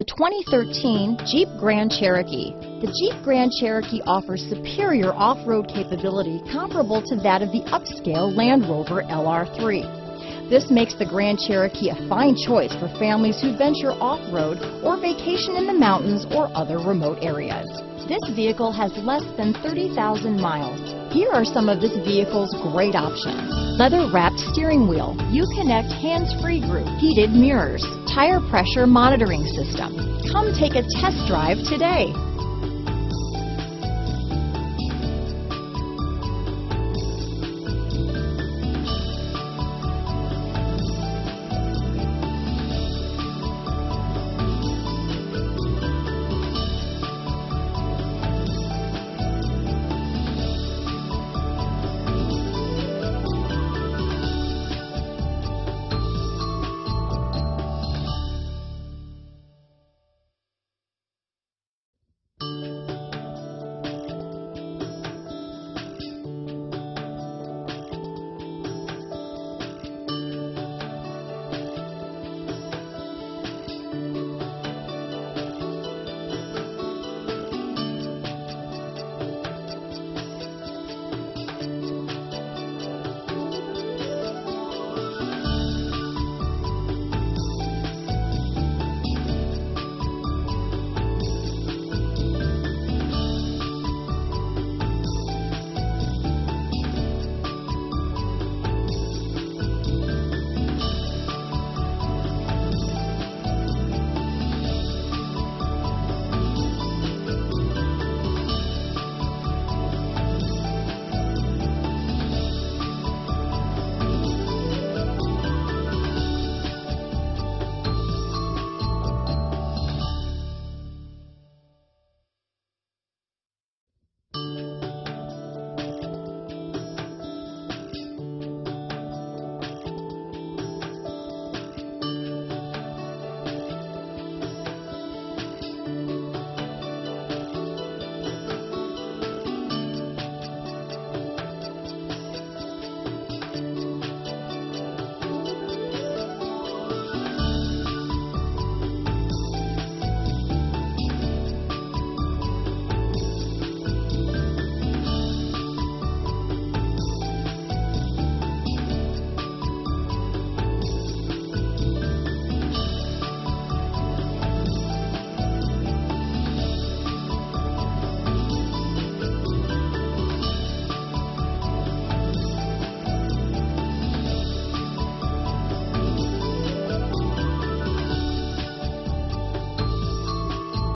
The 2013 Jeep Grand Cherokee. The Jeep Grand Cherokee offers superior off-road capability comparable to that of the upscale Land Rover LR3. This makes the Grand Cherokee a fine choice for families who venture off-road or vacation in the mountains or other remote areas. This vehicle has less than 30,000 miles. Here are some of this vehicle's great options. Leather-wrapped steering wheel, Uconnect hands-free group, heated mirrors, tire pressure monitoring system. Come take a test drive today.